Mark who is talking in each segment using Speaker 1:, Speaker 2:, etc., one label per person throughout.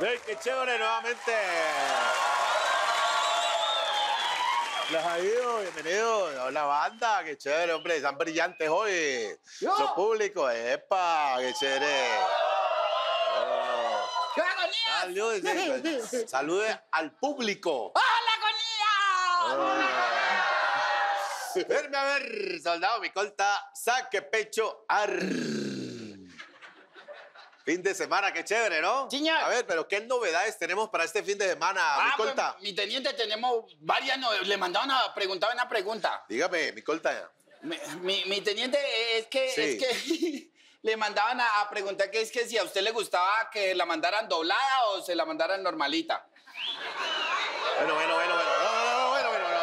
Speaker 1: Ven, qué chévere nuevamente. Les ha ido, bienvenidos a la banda, qué chévere, hombre, están brillantes hoy.
Speaker 2: Yo.
Speaker 1: Nuestro público, epa, qué chévere.
Speaker 2: ¡Qué agonía!
Speaker 1: Salude, sí, salude al público.
Speaker 2: ¡Hola, agonía!
Speaker 1: Verme a ver, soldado, mi colta, saque pecho, ar. Fin de semana, qué chévere, ¿no?
Speaker 2: Señor.
Speaker 1: A ver, pero ¿qué novedades tenemos para este fin de semana, mi
Speaker 2: Ah, pues,
Speaker 1: colta?
Speaker 2: mi teniente, tenemos varias. no- le mandaron a preguntar una pregunta.
Speaker 1: Dígame, mi colta.
Speaker 2: Mi, mi- mi teniente, es que,
Speaker 1: Sí.
Speaker 2: es que le mandaban a, a preguntar que es que si a usted le gustaba que la mandaran doblada o se la mandaran normalita.
Speaker 1: Bueno, bueno, bueno, bueno. No, no, no, bueno, bueno, no.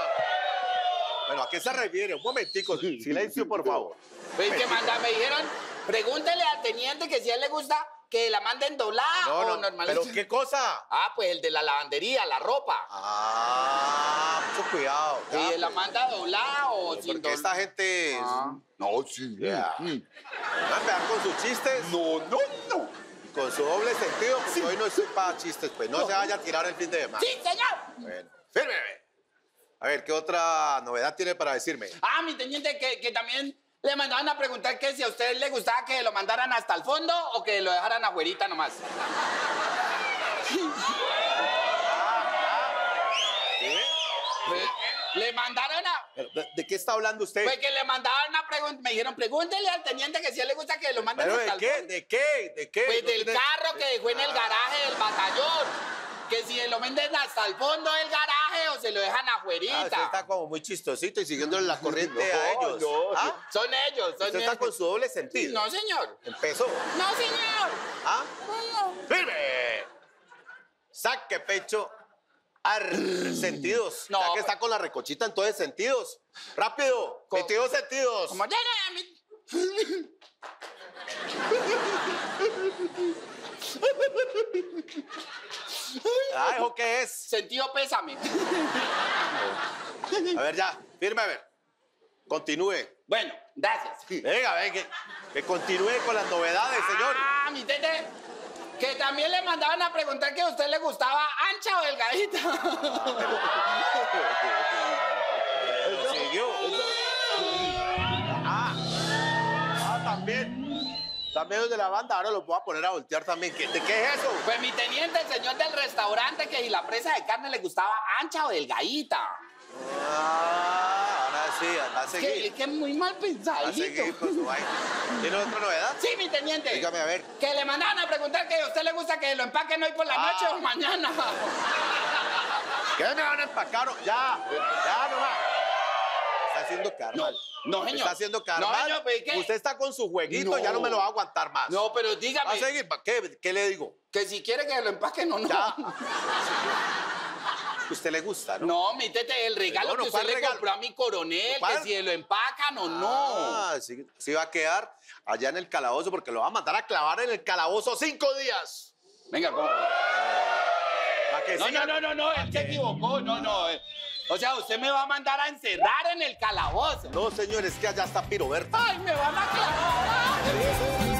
Speaker 1: Bueno, ¿a qué se refiere? Un momentico, silencio, por favor.
Speaker 2: Pues que manda, me dijeron, pregúntele al teniente que si a él le gusta que la manden doblada
Speaker 1: No,
Speaker 2: o
Speaker 1: no,
Speaker 2: normalita.
Speaker 1: ¿pero qué cosa?
Speaker 2: Ah, pues el de la lavandería, la ropa.
Speaker 1: Ah, mucho cuidado.
Speaker 2: ¿Y la
Speaker 1: pues.
Speaker 2: manda doblada o sin
Speaker 1: Porque
Speaker 2: doblada?
Speaker 1: esta gente...
Speaker 2: Ah.
Speaker 1: No, sí. Ya. Van a empezar con sus chistes.
Speaker 2: No, no, no.
Speaker 1: Con su doble sentido, porque hoy no es para chistes, pues no, se vaya a tirar el fin de semana.
Speaker 2: Sí, señor.
Speaker 1: Bueno, fírmeme. A ver, ¿qué otra novedad tiene para decirme?
Speaker 2: Ah, mi teniente, que, que también le mandaban a preguntar que si a usted le gustaba que lo mandaran hasta el fondo o que lo dejaran afuerita nomás.
Speaker 1: ¿Sí?
Speaker 2: Le mandaron a...
Speaker 1: ¿De, de qué está hablando usted?
Speaker 2: Pues que le mandaban una pregunta, me dijeron, pregúntele al teniente que si a él le gusta que lo manden
Speaker 1: ¿Pero
Speaker 2: hasta
Speaker 1: de
Speaker 2: el
Speaker 1: qué?
Speaker 2: fondo.
Speaker 1: ¿De qué? ¿De qué?
Speaker 2: Pues
Speaker 1: No
Speaker 2: del
Speaker 1: tiene-
Speaker 2: carro que dejó en el
Speaker 1: Ah.
Speaker 2: garaje del batallón. Que si lo venden hasta el fondo del garaje se lo dejan
Speaker 1: Ah,
Speaker 2: afuerita.
Speaker 1: usted está como muy chistosito y siguiéndole la corriente
Speaker 2: No,
Speaker 1: a ellos.
Speaker 2: no,
Speaker 1: ¿Ah?
Speaker 2: Son ellos, son
Speaker 1: Usted
Speaker 2: ellos.
Speaker 1: está con su doble sentido.
Speaker 2: No, señor.
Speaker 1: Empezó.
Speaker 2: No, señor.
Speaker 1: ¿Ah?
Speaker 2: No.
Speaker 1: ¡Firme! Saque pecho. Ar, sentidos.
Speaker 2: No,
Speaker 1: ya que
Speaker 2: pues-
Speaker 1: está con la recochita en todos sentidos. ¡Rápido! 22 sentidos.
Speaker 2: Como ya era mi-
Speaker 1: Ah, ¿eso qué es?
Speaker 2: Sentido pésame.
Speaker 1: A ver, ya. Firme, a ver. Continúe.
Speaker 2: Bueno, gracias.
Speaker 1: Venga, venga. Que, que continúe con las novedades, señor.
Speaker 2: Ah, mi tete. Que también le mandaban a preguntar que a usted le gustaba ancha o delgadita.
Speaker 1: Pero siguió. Ah, ah, también. También los de la banda, ahora los voy a poner a voltear también. ¿Qué- ¿De qué es eso?
Speaker 2: Pues mi el señor del restaurante, que si la presa de carne le gustaba ancha o delgadita.
Speaker 1: Ah, ahora sí, anda a
Speaker 2: que,
Speaker 1: seguir.
Speaker 2: es que es muy mal
Speaker 1: A
Speaker 2: pensadito.
Speaker 1: seguir con su vaina. ¿Tiene otra novedad?
Speaker 2: Sí, mi teniente.
Speaker 1: Dígame a ver.
Speaker 2: Que le mandaban a preguntar que a usted le gusta que lo empaquen hoy por la
Speaker 1: Ah.
Speaker 2: noche o mañana.
Speaker 1: ¿Qué me van a empacar? Ya, ya nomás. Está haciendo carnal.
Speaker 2: No, no, señor.
Speaker 1: Está haciendo carnal.
Speaker 2: No, señor.
Speaker 1: Usted está con su jueguito,
Speaker 2: No.
Speaker 1: ya no me lo va a aguantar más.
Speaker 2: No, pero
Speaker 1: ¿Va
Speaker 2: dígame.
Speaker 1: a seguir? ¿Para qué? ¿Qué le digo?
Speaker 2: Que si quiere que lo empaquen o no.
Speaker 1: Ya. Usted le gusta, ¿no?
Speaker 2: No, mi tete, el regalo
Speaker 1: No, no,
Speaker 2: que usted
Speaker 1: ¿cuál
Speaker 2: le
Speaker 1: regalo?
Speaker 2: compró a mi coronel,
Speaker 1: ¿Cuál?
Speaker 2: que si lo empacan o no.
Speaker 1: Ah, sí, sí va a quedar allá en el calabozo porque lo va a mandar a clavar en el calabozo cinco días.
Speaker 2: Venga, ¿cómo?
Speaker 1: Que
Speaker 2: No, no, no, no, no, él se equivocó, no, no. O sea, usted me va a mandar a encerrar en el calabozo.
Speaker 1: No, señor, es que allá está Piroberta.
Speaker 2: Ay, me van a clavar.